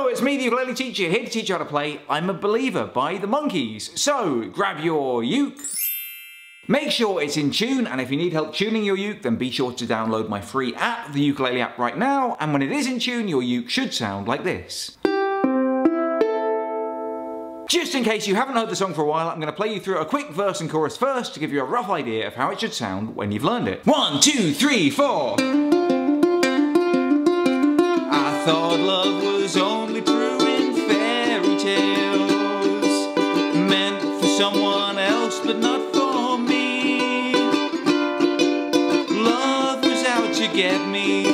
Hello, it's me, the ukulele teacher, here to teach you how to play I'm a Believer by the Monkees. So, grab your uke. Make sure it's in tune, and if you need help tuning your uke, then be sure to download my free app, the Ukulele app right now, and when it is in tune, your uke should sound like this. Just in case you haven't heard the song for a while, I'm going to play you through a quick verse and chorus first to give you a rough idea of how it should sound when you've learned it. One, two, three, four. Thought love was only true in fairy tales, meant for someone else but not for me. Love was out to get me,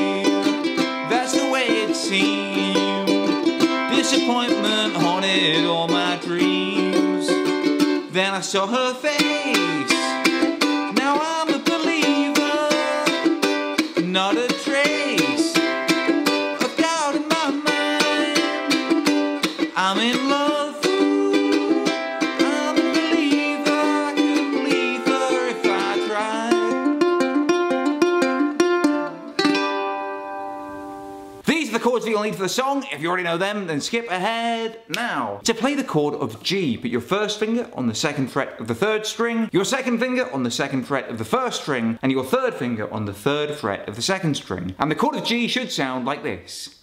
that's the way it seemed. Disappointment haunted all my dreams. Then I saw her face. You'll need for the song. If you already know them, then skip ahead now. To play the chord of G, put your first finger on the second fret of the third string, your second finger on the second fret of the first string, and your third finger on the third fret of the second string. And the chord of G should sound like this.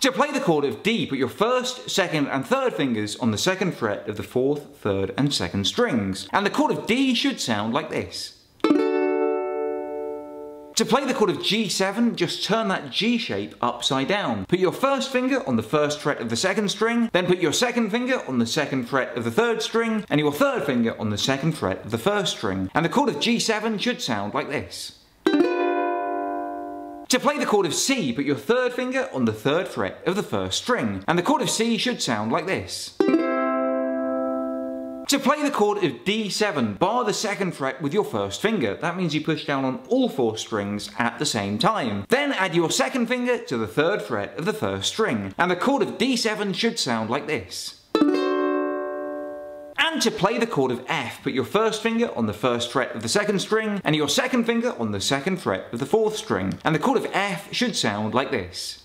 To play the chord of D, put your first, second, and third fingers on the second fret of the fourth, third, and second strings. And the chord of D should sound like this. To play the chord of G7, just turn that G shape upside down. Put your first finger on the first fret of the second string, then put your second finger on the second fret of the third string, and your third finger on the second fret of the first string. And the chord of G7 should sound like this. To play the chord of C, put your third finger on the third fret of the first string, and the chord of C should sound like this. To play the chord of D7, bar the second fret with your first finger. That means you push down on all four strings at the same time. Then add your second finger to the third fret of the first string, and the chord of D7 should sound like this. And to play the chord of F, put your first finger on the first fret of the second string, and your second finger on the second fret of the fourth string. And the chord of F should sound like this.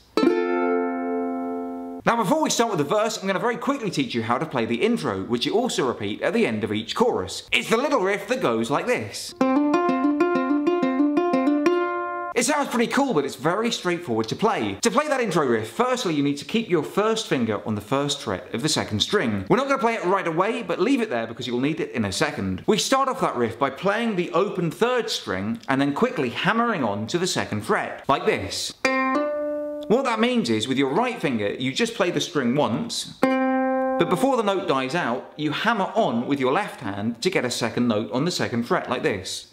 Now before we start with the verse, I'm going to very quickly teach you how to play the intro, which you also repeat at the end of each chorus. It's the little riff that goes like this. It sounds pretty cool, but it's very straightforward to play. To play that intro riff, firstly you need to keep your first finger on the first fret of the second string. We're not going to play it right away, but leave it there because you'll need it in a second. We start off that riff by playing the open third string and then quickly hammering on to the second fret, like this. What that means is, with your right finger, you just play the string once, but before the note dies out, you hammer on with your left hand to get a second note on the second fret, like this.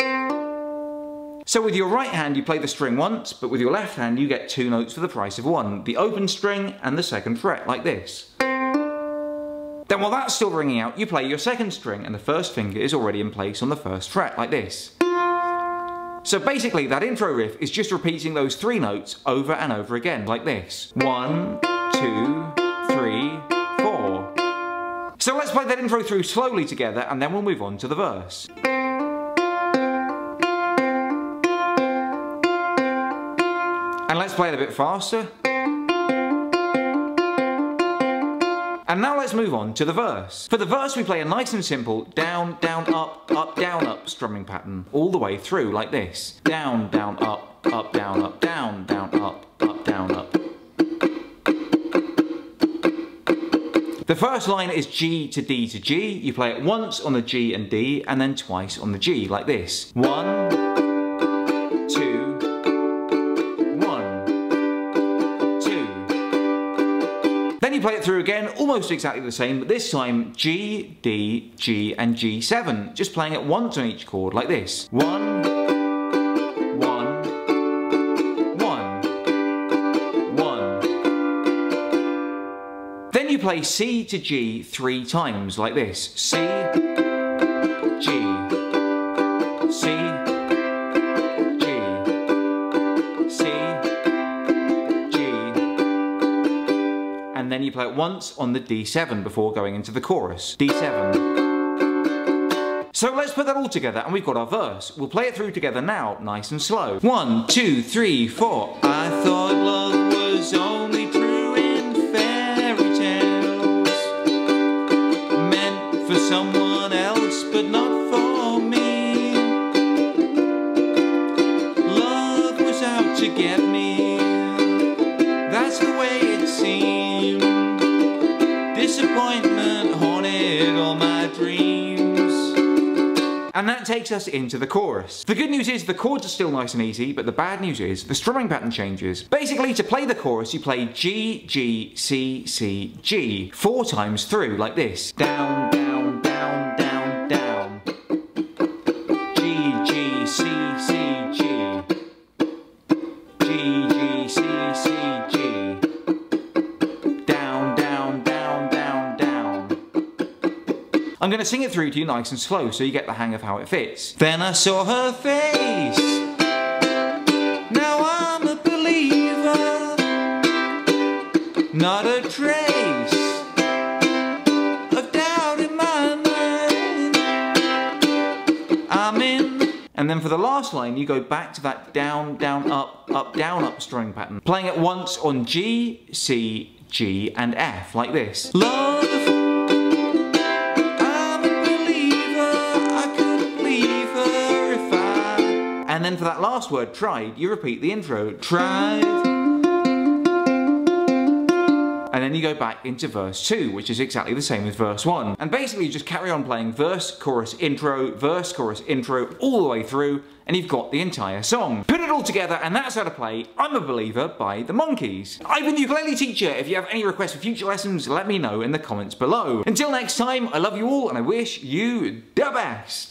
So with your right hand you play the string once, but with your left hand you get two notes for the price of one, the open string and the second fret, like this. Then while that's still ringing out, you play your second string and the first finger is already in place on the first fret, like this. So basically that intro riff is just repeating those three notes over and over again, like this. One, two, three, four. So let's play that intro through slowly together and then we'll move on to the verse. And let's play it a bit faster. And now let's move on to the verse. For the verse we play a nice and simple down, down, up, up, down, up strumming pattern all the way through like this. Down, down, up, up, down, up, down, down, up, up, down, up. The first line is G to D to G. You play it once on the G and D and then twice on the G like this. One, Play it through again, almost exactly the same, but this time G, D, G and G7. Just playing it once on each chord like this. One, one, one, one. Then you play C to G three times like this. C, G, C, Then you play it once on the D7 before going into the chorus. D7. So let's put that all together and we've got our verse. We'll play it through together now, nice and slow. One, two, three, four. I thought love was only true in fairy tales. Meant for someone else, but not for me. Love was out to get And that takes us into the chorus. The good news is the chords are still nice and easy, but the bad news is the strumming pattern changes. Basically, to play the chorus, you play G, G, C, C, G four times through, like this. Down, I'm going to sing it through to you nice and slow so you get the hang of how it fits. Then I saw her face. Now I'm a believer. Not a trace of doubt in my mind. I'm in. And then for the last line, you go back to that down, down, up, up, down, up string pattern. Playing it once on G, C, G, and F, like this. Love, for that last word, tried, you repeat the intro. Tried. And then you go back into verse 2, which is exactly the same as verse 1. And basically you just carry on playing verse, chorus, intro, verse, chorus, intro, all the way through, and you've got the entire song. Put it all together, and that's how to play I'm a Believer by the Monkees. I've been the ukulele teacher. If you have any requests for future lessons, let me know in the comments below. Until next time, I love you all, and I wish you the best.